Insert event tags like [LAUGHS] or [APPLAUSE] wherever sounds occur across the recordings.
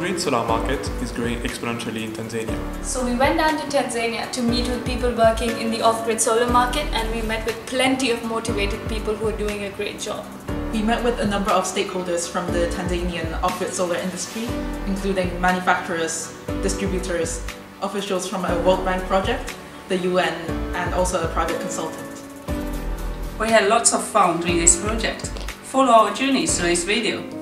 off-grid solar market is growing exponentially in Tanzania. So we went down to Tanzania to meet with people working in the off-grid solar market and we met with plenty of motivated people who are doing a great job. We met with a number of stakeholders from the Tanzanian off-grid solar industry, including manufacturers, distributors, officials from a World Bank project, the UN, and also a private consultant. We had lots of fun doing this project. Follow our journey through this video.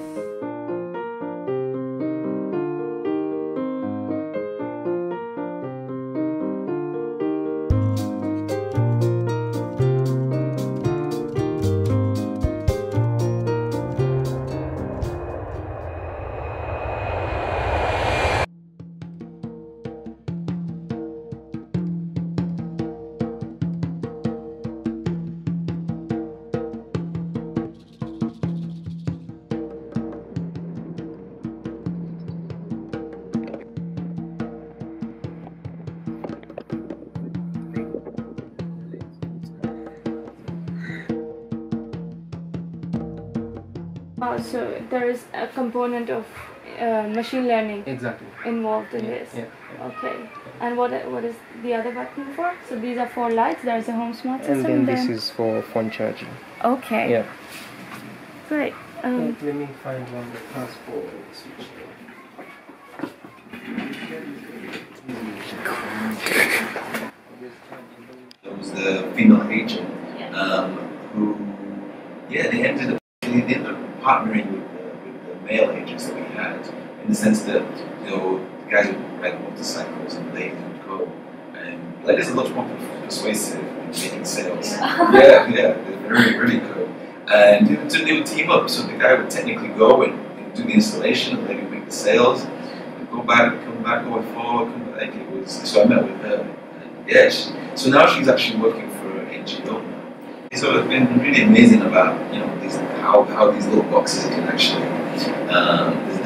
Oh, so there is a component of uh, machine learning Exactly. involved in Yeah, this. yeah, yeah. Okay. And what what is the other button for? So these are four lights. There's a home smart system. And then this is for phone charging. okay. Yeah. Great. Um, Let me find one that has for switch. There was the female agent um, who, yeah, they ended up they ended up partnering with the, with the male agents that we had in the sense that you know the guys would ride motorcycles and they would go and like this is much more persuasive in making sales. Yeah, [LAUGHS] yeah, they're very really good. And they would, they would team up, so the guy would technically go and, and do the installation and maybe make the sales. Go back, come back, going forward, come back. Like it was. So I met with her. And yeah, she, so now she's actually working for an NGO. It's sort of been really amazing about you know these, how, how these little boxes can actually um,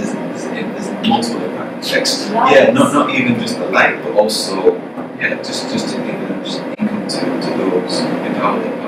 there's, multiple impact checks. Yeah, not not even just the light, but also yeah, just just to give them just income to, to those empower the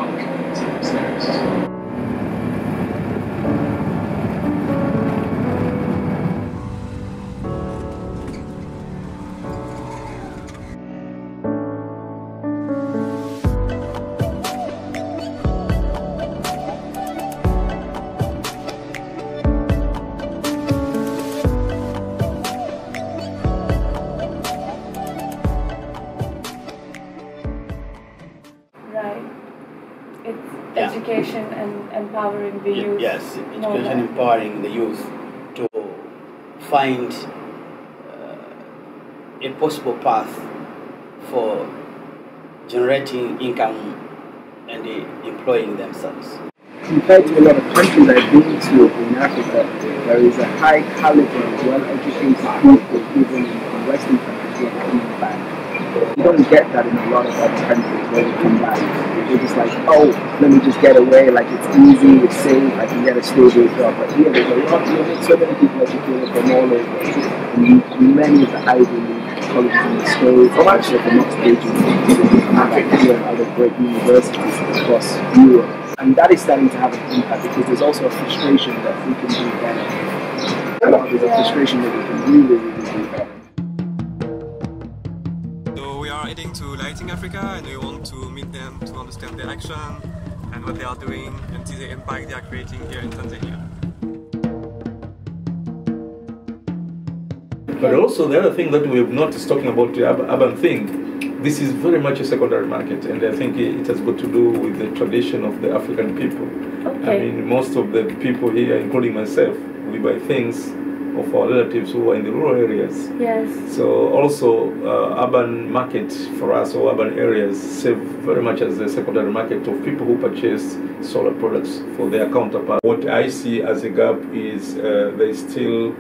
right. It's Yeah. education and empowering the youth. Yes, education empowering the youth to find uh, a possible path for generating income and uh, employing themselves. compared to a lot of countries I've been to in Africa, there is a high caliber, of well-educated people, even in Western countries who are coming back. You don't get that in a lot of other countries where you come back. They're just like, oh, let me just get away, like it's easy, it's safe, I can get a stable job. But here there's a lot, know, so many people educated from all over. And many of the Ivy League colleges in the States, or actually from Oxford, Africa and other great universities across Europe. And that is starting to have an impact because there's also a frustration that we can do better. There's a frustration that we can really, really do better. So we are heading to Lighting Africa and we want to meet them to understand their action and what they are doing and see the impact they are creating here in Tanzania. But also the other thing that we've noticed talking about the ur- urban thing, this is very much a secondary market, and I think it has got to do with the tradition of the African people. Okay. I mean, most of the people here, including myself, we buy things of our relatives who are in the rural areas. Yes. So also, uh, urban market for us or urban areas serve very much as a secondary market of people who purchase solar products for their counterpart. What I see as a gap is uh, there is still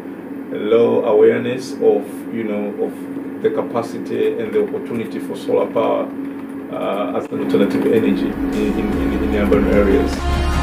low awareness of you know of the capacity and the opportunity for solar power uh, as an alternative energy in, in, in, in urban areas.